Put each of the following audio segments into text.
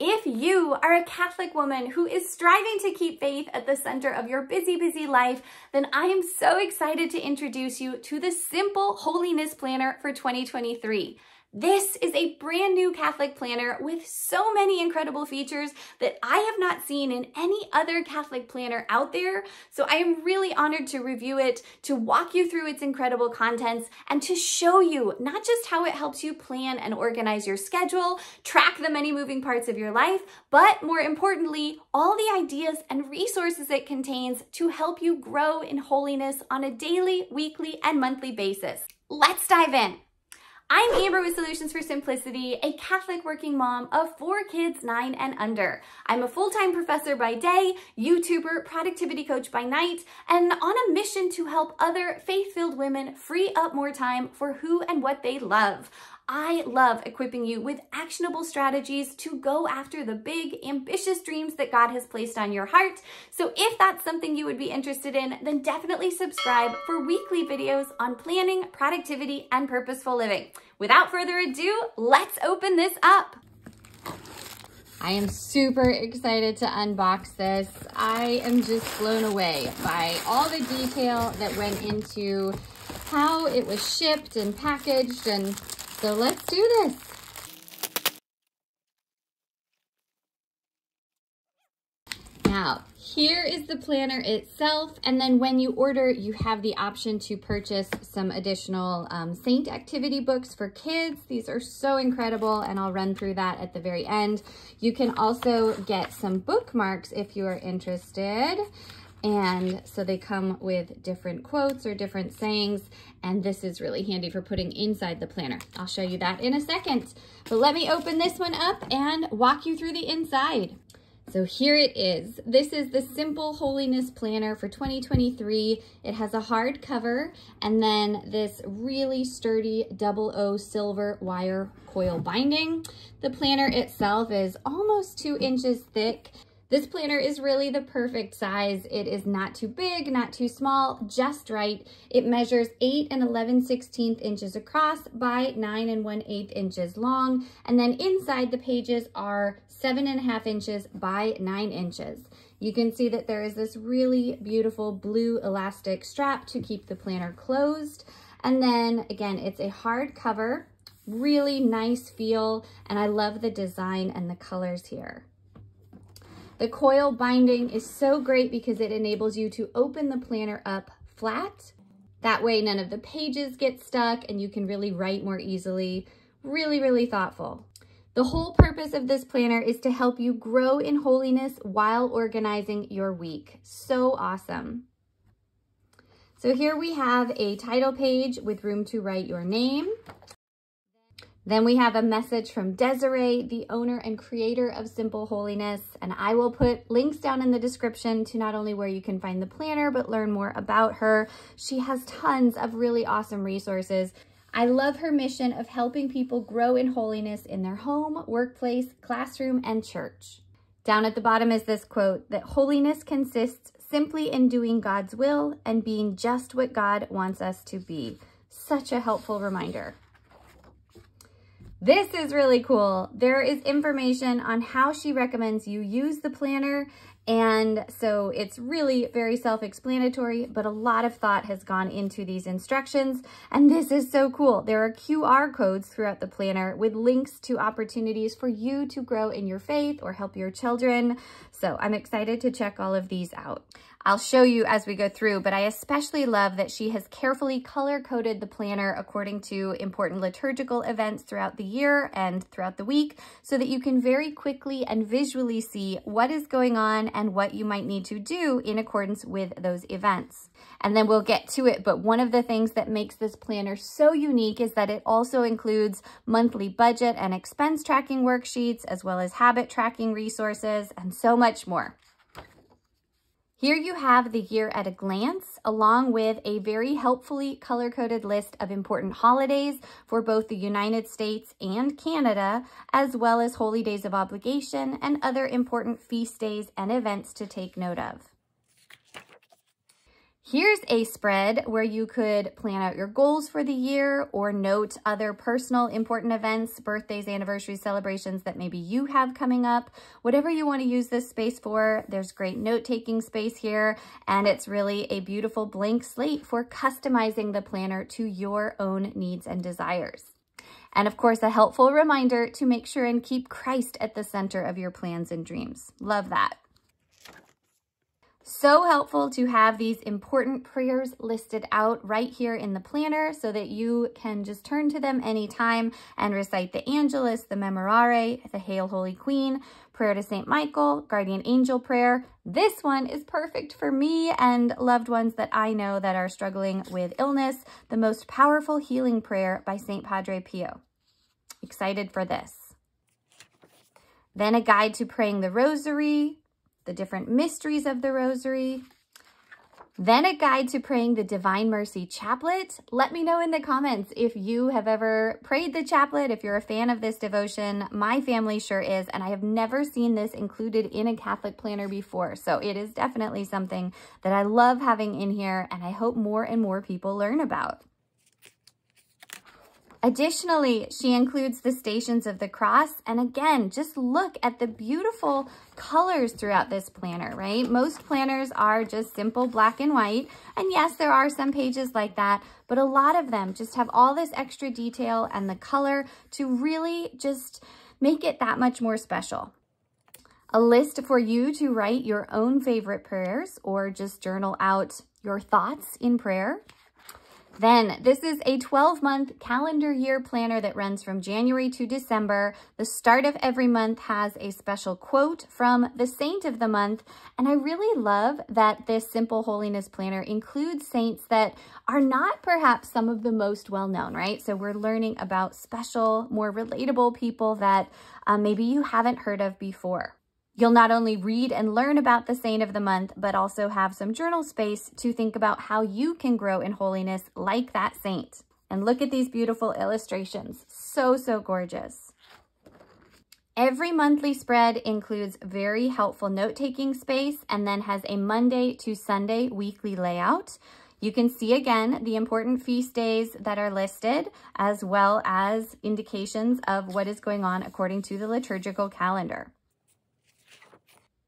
If you are a Catholic woman who is striving to keep faith at the center of your busy, busy life, then I am so excited to introduce you to the Simple Holiness Planner for 2023. This is a brand new Catholic planner with so many incredible features that I have not seen in any other Catholic planner out there. So I am really honored to review it, to walk you through its incredible contents, and to show you not just how it helps you plan and organize your schedule, track the many moving parts of your life, but more importantly, all the ideas and resources it contains to help you grow in holiness on a daily, weekly, and monthly basis. Let's dive in. I'm Amber with Solutions for Simplicity, a Catholic working mom of four kids, nine and under. I'm a full-time professor by day, YouTuber, productivity coach by night, and on a mission to help other faith-filled women free up more time for who and what they love. I love equipping you with actionable strategies to go after the big, ambitious dreams that God has placed on your heart. So if that's something you would be interested in, then definitely subscribe for weekly videos on planning, productivity, and purposeful living. Without further ado, let's open this up. I am super excited to unbox this. I am just blown away by all the detail that went into how it was shipped and packaged and so let's do this. Now, here is the planner itself. And then when you order, you have the option to purchase some additional um, Saint activity books for kids. These are so incredible and I'll run through that at the very end. You can also get some bookmarks if you are interested. And so they come with different quotes or different sayings. And this is really handy for putting inside the planner. I'll show you that in a second. But let me open this one up and walk you through the inside. So here it is. This is the Simple Holiness Planner for 2023. It has a hard cover and then this really sturdy double O silver wire coil binding. The planner itself is almost two inches thick this planner is really the perfect size. It is not too big, not too small, just right. It measures 8 and 11 16th inches across by 9 and 1 8 inches long. And then inside the pages are 7.5 inches by 9 inches. You can see that there is this really beautiful blue elastic strap to keep the planner closed. And then again, it's a hard cover, really nice feel, and I love the design and the colors here. The coil binding is so great because it enables you to open the planner up flat. That way none of the pages get stuck and you can really write more easily. Really, really thoughtful. The whole purpose of this planner is to help you grow in holiness while organizing your week. So awesome. So here we have a title page with room to write your name, then we have a message from Desiree, the owner and creator of Simple Holiness, and I will put links down in the description to not only where you can find the planner, but learn more about her. She has tons of really awesome resources. I love her mission of helping people grow in holiness in their home, workplace, classroom, and church. Down at the bottom is this quote, that holiness consists simply in doing God's will and being just what God wants us to be. Such a helpful reminder. This is really cool. There is information on how she recommends you use the planner. And so it's really very self-explanatory, but a lot of thought has gone into these instructions. And this is so cool. There are QR codes throughout the planner with links to opportunities for you to grow in your faith or help your children. So I'm excited to check all of these out. I'll show you as we go through, but I especially love that she has carefully color-coded the planner according to important liturgical events throughout the year and throughout the week so that you can very quickly and visually see what is going on and what you might need to do in accordance with those events. And then we'll get to it, but one of the things that makes this planner so unique is that it also includes monthly budget and expense tracking worksheets, as well as habit tracking resources, and so much more. Here you have the year at a glance, along with a very helpfully color-coded list of important holidays for both the United States and Canada, as well as holy days of obligation and other important feast days and events to take note of. Here's a spread where you could plan out your goals for the year or note other personal important events, birthdays, anniversaries, celebrations that maybe you have coming up. Whatever you want to use this space for, there's great note-taking space here, and it's really a beautiful blank slate for customizing the planner to your own needs and desires. And of course, a helpful reminder to make sure and keep Christ at the center of your plans and dreams. Love that. So helpful to have these important prayers listed out right here in the planner so that you can just turn to them anytime and recite the Angelus, the Memorare, the Hail Holy Queen, prayer to St. Michael, guardian angel prayer. This one is perfect for me and loved ones that I know that are struggling with illness, the most powerful healing prayer by St. Padre Pio. Excited for this. Then a guide to praying the rosary, the different mysteries of the rosary. Then a guide to praying the Divine Mercy Chaplet. Let me know in the comments if you have ever prayed the chaplet, if you're a fan of this devotion. My family sure is, and I have never seen this included in a Catholic planner before. So it is definitely something that I love having in here, and I hope more and more people learn about. Additionally, she includes the Stations of the Cross. And again, just look at the beautiful colors throughout this planner, right? Most planners are just simple black and white. And yes, there are some pages like that, but a lot of them just have all this extra detail and the color to really just make it that much more special. A list for you to write your own favorite prayers or just journal out your thoughts in prayer. Then this is a 12 month calendar year planner that runs from January to December. The start of every month has a special quote from the saint of the month. And I really love that this simple holiness planner includes saints that are not perhaps some of the most well known, right? So we're learning about special, more relatable people that um, maybe you haven't heard of before. You'll not only read and learn about the saint of the month, but also have some journal space to think about how you can grow in holiness like that saint. And look at these beautiful illustrations. So, so gorgeous. Every monthly spread includes very helpful note-taking space and then has a Monday to Sunday weekly layout. You can see again the important feast days that are listed as well as indications of what is going on according to the liturgical calendar.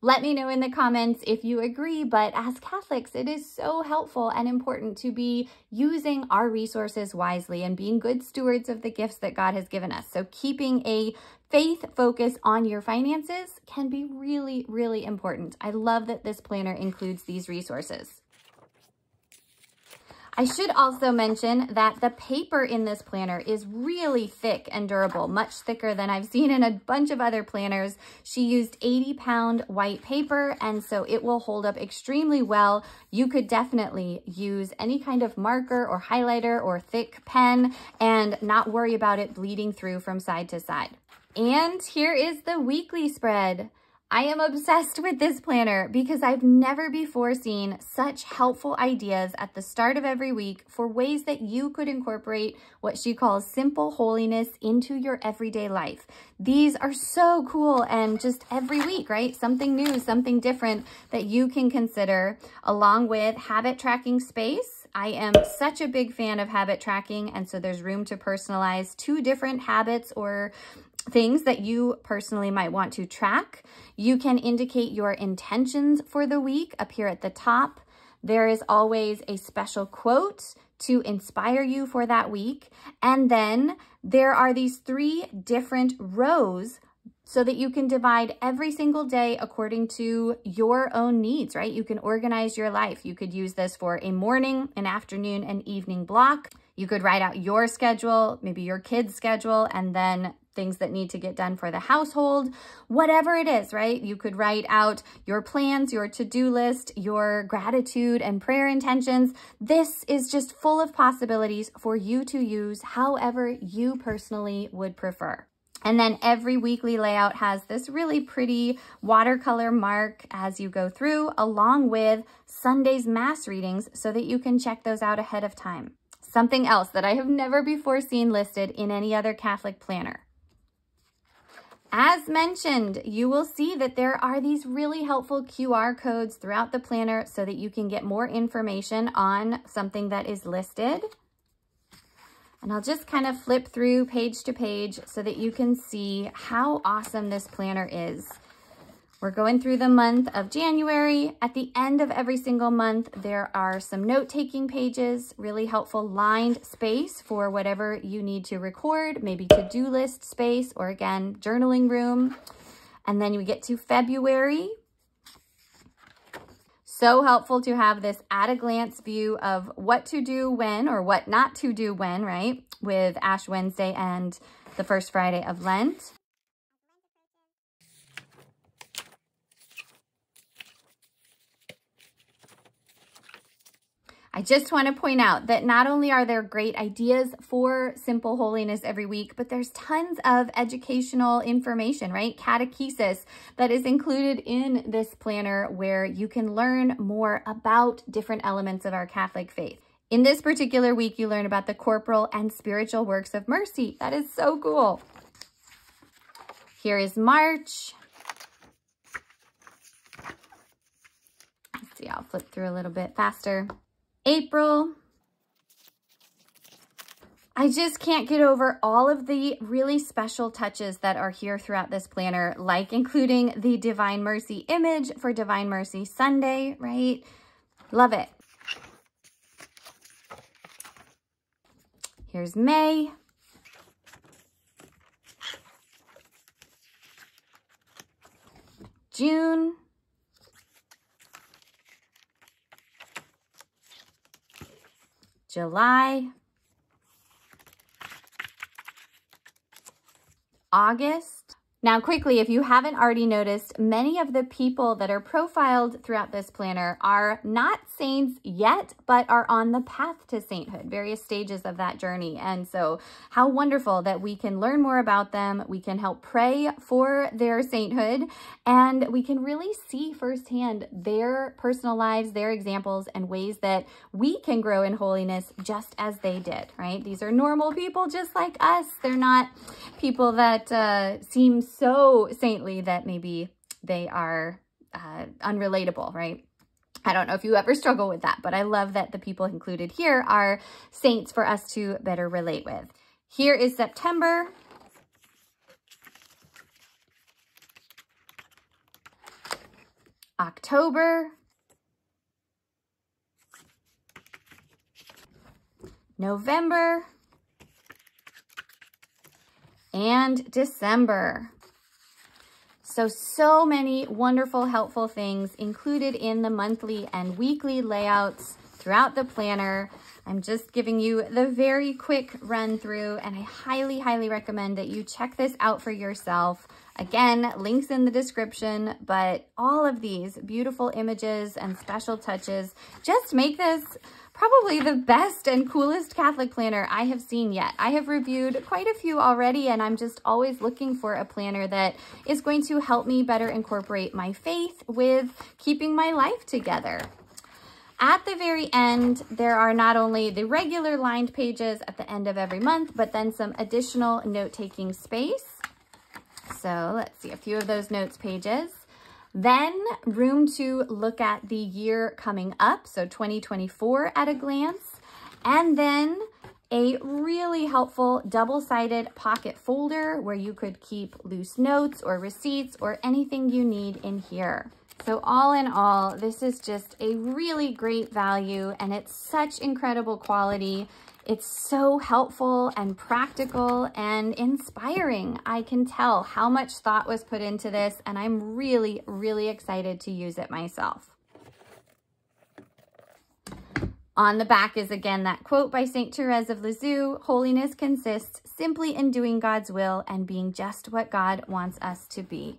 Let me know in the comments if you agree, but as Catholics, it is so helpful and important to be using our resources wisely and being good stewards of the gifts that God has given us. So keeping a faith focus on your finances can be really, really important. I love that this planner includes these resources. I should also mention that the paper in this planner is really thick and durable, much thicker than I've seen in a bunch of other planners. She used 80 pound white paper, and so it will hold up extremely well. You could definitely use any kind of marker or highlighter or thick pen and not worry about it bleeding through from side to side. And here is the weekly spread. I am obsessed with this planner because I've never before seen such helpful ideas at the start of every week for ways that you could incorporate what she calls simple holiness into your everyday life. These are so cool and just every week, right? Something new, something different that you can consider along with habit tracking space. I am such a big fan of habit tracking and so there's room to personalize two different habits or things that you personally might want to track. You can indicate your intentions for the week up here at the top. There is always a special quote to inspire you for that week. And then there are these three different rows so that you can divide every single day according to your own needs, right? You can organize your life. You could use this for a morning, an afternoon, and evening block. You could write out your schedule, maybe your kid's schedule, and then things that need to get done for the household, whatever it is, right? You could write out your plans, your to-do list, your gratitude and prayer intentions. This is just full of possibilities for you to use however you personally would prefer. And then every weekly layout has this really pretty watercolor mark as you go through, along with Sunday's mass readings so that you can check those out ahead of time. Something else that I have never before seen listed in any other Catholic planner. As mentioned, you will see that there are these really helpful QR codes throughout the planner so that you can get more information on something that is listed. And I'll just kind of flip through page to page so that you can see how awesome this planner is. We're going through the month of January. At the end of every single month, there are some note-taking pages, really helpful lined space for whatever you need to record, maybe to-do list space, or again, journaling room. And then you get to February. So helpful to have this at a glance view of what to do when or what not to do when, right? With Ash Wednesday and the first Friday of Lent. I just want to point out that not only are there great ideas for simple holiness every week, but there's tons of educational information, right? Catechesis that is included in this planner where you can learn more about different elements of our Catholic faith. In this particular week, you learn about the corporal and spiritual works of mercy. That is so cool. Here is March. Let's see, I'll flip through a little bit faster. April. I just can't get over all of the really special touches that are here throughout this planner, like including the Divine Mercy image for Divine Mercy Sunday, right? Love it. Here's May. June. July, August. Now quickly, if you haven't already noticed, many of the people that are profiled throughout this planner are not saints yet, but are on the path to sainthood, various stages of that journey. And so how wonderful that we can learn more about them. We can help pray for their sainthood and we can really see firsthand their personal lives, their examples and ways that we can grow in holiness just as they did, right? These are normal people just like us. They're not people that uh, seem so saintly that maybe they are uh, unrelatable, right? I don't know if you ever struggle with that, but I love that the people included here are saints for us to better relate with. Here is September. October. November. And December. So, so many wonderful, helpful things included in the monthly and weekly layouts throughout the planner. I'm just giving you the very quick run through and I highly, highly recommend that you check this out for yourself. Again, links in the description, but all of these beautiful images and special touches just make this probably the best and coolest Catholic planner I have seen yet. I have reviewed quite a few already and I'm just always looking for a planner that is going to help me better incorporate my faith with keeping my life together. At the very end, there are not only the regular lined pages at the end of every month, but then some additional note-taking space. So let's see a few of those notes pages. Then room to look at the year coming up, so 2024 at a glance. And then a really helpful double-sided pocket folder where you could keep loose notes or receipts or anything you need in here. So all in all, this is just a really great value and it's such incredible quality. It's so helpful and practical and inspiring. I can tell how much thought was put into this and I'm really, really excited to use it myself. On the back is again that quote by St. Therese of Lisieux, holiness consists simply in doing God's will and being just what God wants us to be.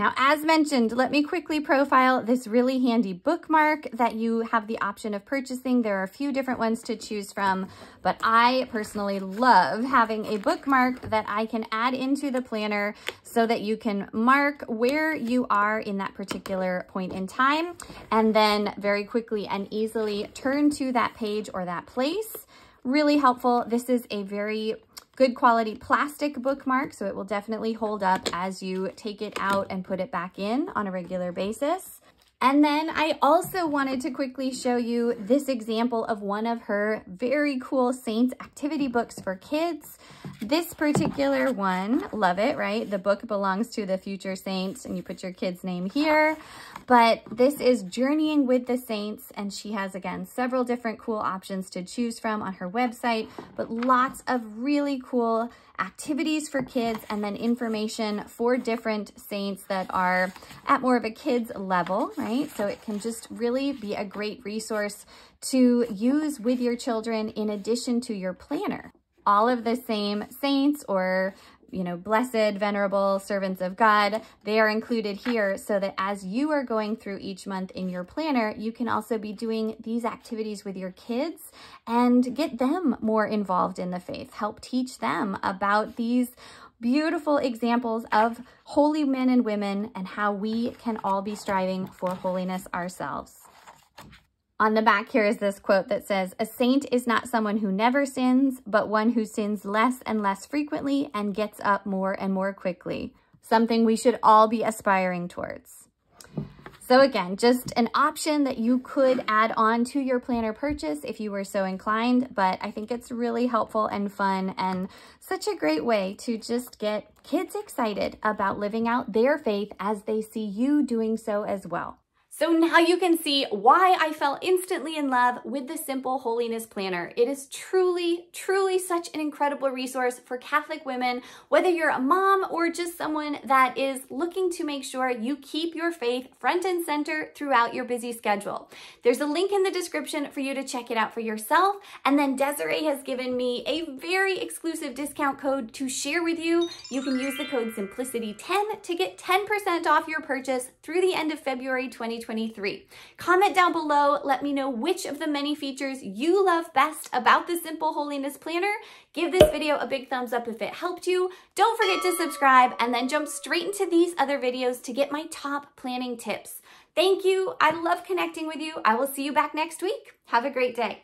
Now, as mentioned, let me quickly profile this really handy bookmark that you have the option of purchasing. There are a few different ones to choose from, but I personally love having a bookmark that I can add into the planner so that you can mark where you are in that particular point in time and then very quickly and easily turn to that page or that place. Really helpful. This is a very good quality plastic bookmark, so it will definitely hold up as you take it out and put it back in on a regular basis. And then I also wanted to quickly show you this example of one of her very cool Saints activity books for kids. This particular one, love it, right? The book belongs to the future saints and you put your kid's name here. But this is Journeying with the Saints and she has, again, several different cool options to choose from on her website, but lots of really cool activities for kids and then information for different saints that are at more of a kid's level, right? So it can just really be a great resource to use with your children in addition to your planner. All of the same saints or you know, blessed, venerable servants of God, they are included here so that as you are going through each month in your planner, you can also be doing these activities with your kids and get them more involved in the faith. Help teach them about these beautiful examples of holy men and women and how we can all be striving for holiness ourselves. On the back here is this quote that says, a saint is not someone who never sins, but one who sins less and less frequently and gets up more and more quickly. Something we should all be aspiring towards. So again, just an option that you could add on to your planner purchase if you were so inclined, but I think it's really helpful and fun and such a great way to just get kids excited about living out their faith as they see you doing so as well. So now you can see why I fell instantly in love with the Simple Holiness Planner. It is truly, truly such an incredible resource for Catholic women, whether you're a mom or just someone that is looking to make sure you keep your faith front and center throughout your busy schedule. There's a link in the description for you to check it out for yourself. And then Desiree has given me a very exclusive discount code to share with you. You can use the code SIMPLICITY10 to get 10% off your purchase through the end of February 2020. 2023. Comment down below, let me know which of the many features you love best about the Simple Holiness Planner. Give this video a big thumbs up if it helped you. Don't forget to subscribe and then jump straight into these other videos to get my top planning tips. Thank you. I love connecting with you. I will see you back next week. Have a great day.